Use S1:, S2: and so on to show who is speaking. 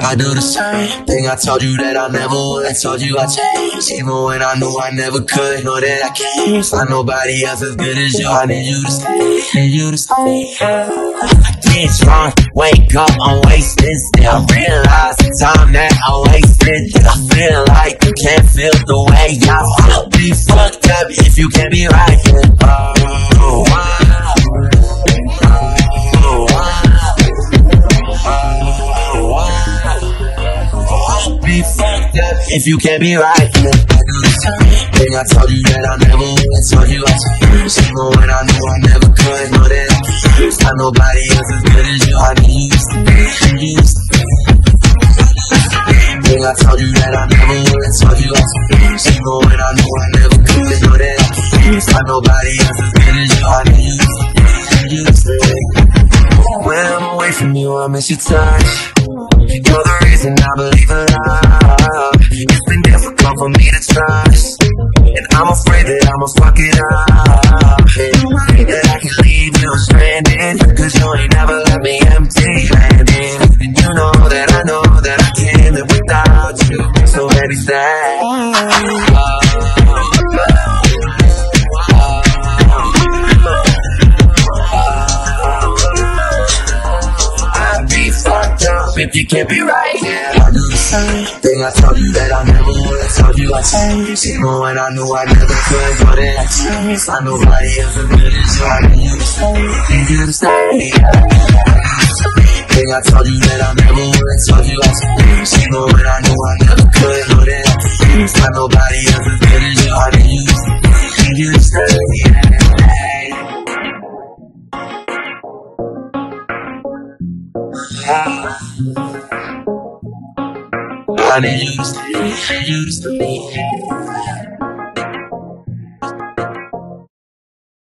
S1: I do the same thing I told you that I never would. I told you I changed, even when I knew I never could. Know that I can't find nobody else as good as you. I need you to stay, need you to stay. I get drunk, wake up, I'm wasted still. I realize the time that I wasted. I feel like you can't feel the way I feel. Be fucked up if you can't be right. here. Oh, if you can't be right. Thing I told you that I never would. I told you I changed, even when I knew I never could. Know that I can't nobody else as good as you. I need you you. Thing I told you that I never would. I told you I changed, even when I knew I never could. Know that I can't nobody else as good as you. I need you you. When I'm away from you, I miss your touch. You're the reason I believe And I'm afraid that I'ma fuck it up. And that I can leave you stranded. Cause you ain't never left me empty handed. And you know that I know that I can't live without you. So baby, stay. If you can't be right. Yeah, I do the same thing I told you that I never would. I told you I changed, even when I knew I never could. But then I changed. Find nobody else as good as you. I to stay, need you stay. Thing I told you that I never would. I told you I changed, even when I knew I never could. But then I changed. Find nobody else as good. Ah. I need you to need you to stay.